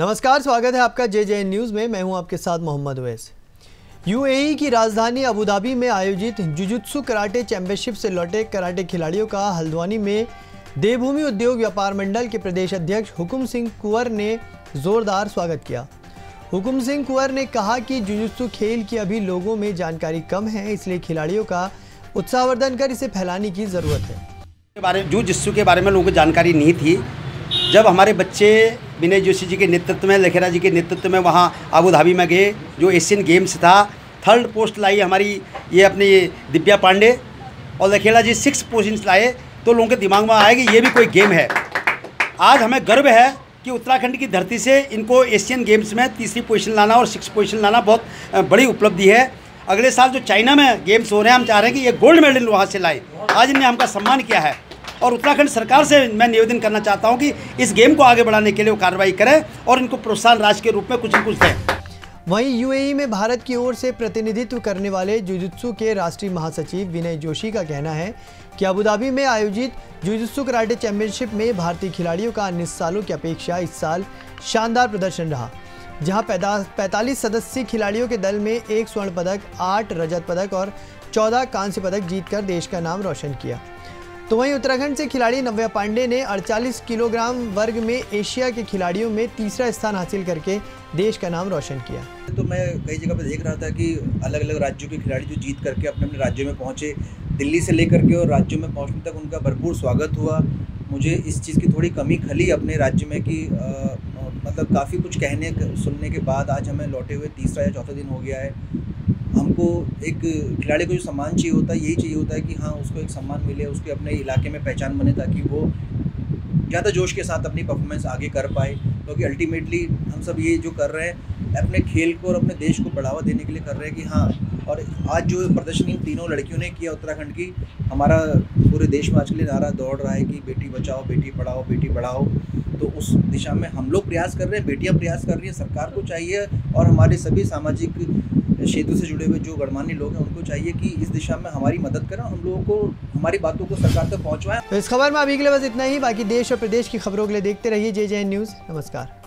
नमस्कार, स्वागत है आपका जे जे न्यूज़ में। मैं हूँ आपके साथ मोहम्मद उवैस यूएई की राजधानी अबुधाबी में आयोजित जुजुत्सु कराटे चैंपियनशिप से लौटे कराटे खिलाड़ियों का हल्द्वानी में देवभूमि उद्योग व्यापार मंडल के प्रदेश अध्यक्ष हुकुम सिंह कुंवर ने जोरदार स्वागत किया। हुकुम सिंह कुंवर ने कहा कि जुजुत्सु खेल की अभी लोगों में जानकारी कम है, इसलिए खिलाड़ियों का उत्साहवर्धन कर इसे फैलाने की ज़रूरत है। बारे जू जिस्सू के बारे में लोगों को जानकारी नहीं थी। जब हमारे बच्चे विनय जोशी जी के नेतृत्व में, लखेरा जी के नेतृत्व में वहाँ आबूधाबी में गए, जो एशियन गेम्स था। थर्ड पोस्ट लाई हमारी ये अपनी दिव्या पांडे और लखेड़ा जी सिक्स पोजिशन लाए तो लोगों के दिमाग में आया कि ये भी कोई गेम है। आज हमें गर्व है कि उत्तराखंड की धरती से इनको एशियन गेम्स में तीसरी पोजीशन लाना और सिक्स पोजीशन लाना बहुत बड़ी उपलब्धि है। अगले साल जो चाइना में गेम्स हो रहे हैं, हम चाह रहे हैं कि ये गोल्ड मेडल वहाँ से लाए। आज इन्हें हमका सम्मान किया है। और उत्तराखंड सरकार से मैं निवेदन करना चाहता हूँ कि इस गेम को आगे बढ़ाने के लिए कार्रवाई करें और इनको प्रोत्साहन राशि के रूप में कुछ न कुछ दें। वहीं यूएई में भारत की ओर से प्रतिनिधित्व करने वाले जुजुत्सु के राष्ट्रीय महासचिव विनय जोशी का कहना है कि अबुधाबी में आयोजित जुजुत्सु कराटे चैंपियनशिप में भारतीय खिलाड़ियों का अन्य सालों की अपेक्षा इस साल शानदार प्रदर्शन रहा, जहाँ पैंतालीस सदस्यीय खिलाड़ियों के दल में एक स्वर्ण पदक, आठ रजत पदक और चौदह कांस्य पदक जीतकर देश का नाम रोशन किया। तो वहीं उत्तराखंड से खिलाड़ी नव्या पांडे ने 48 किलोग्राम वर्ग में एशिया के खिलाड़ियों में तीसरा स्थान हासिल करके देश का नाम रोशन किया। तो मैं कई जगह पर देख रहा था कि अलग अलग राज्यों के खिलाड़ी जो जीत करके अपने अपने राज्यों में पहुँचे, दिल्ली से लेकर के और राज्यों में पहुँचने तक उनका भरपूर स्वागत हुआ। मुझे इस चीज़ की थोड़ी कमी खली अपने राज्य में कि मतलब काफ़ी कुछ कहने, सुनने के बाद आज हमें लौटे हुए तीसरा या चौथा दिन हो गया है। हमको एक खिलाड़ी को जो सम्मान चाहिए होता है, यही चाहिए होता है कि हाँ उसको एक सम्मान मिले, उसके अपने इलाके में पहचान बने ताकि वो ज़्यादा जोश के साथ अपनी परफॉर्मेंस आगे कर पाए। क्योंकि तो अल्टीमेटली हम सब ये जो कर रहे हैं, अपने खेल को और अपने देश को बढ़ावा देने के लिए कर रहे हैं कि हाँ और आज जो प्रदर्शन इन तीनों लड़कियों ने किया उत्तराखंड की, हमारा पूरे देश में आज के लिए नारा दौड़ रहा है कि बेटी बचाओ, बेटी पढ़ाओ, बेटी बढ़ाओ तो उस दिशा में हम लोग प्रयास कर रहे हैं, बेटियाँ प्रयास कर रही हैं, सरकार को चाहिए और हमारे सभी सामाजिक क्षेत्र से जुड़े हुए जो गणमान्य लोग हैं, उनको चाहिए कि इस दिशा में हमारी मदद करें हम लोगों को, हमारी बातों को सरकार तक पहुँचवाएँ। तो इस खबर में अभी के लिए बस इतना ही, बाकी देश और प्रदेश की खबरों के लिए देखते रहिए जे जे न्यूज़। नमस्कार।